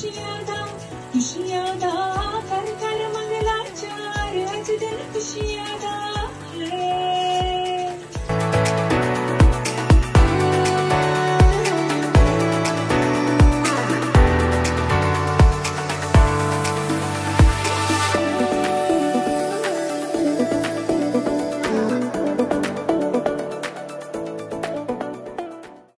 खुशियादा खुशियादा कर कर मंगलाचार अच दिन खुशियादा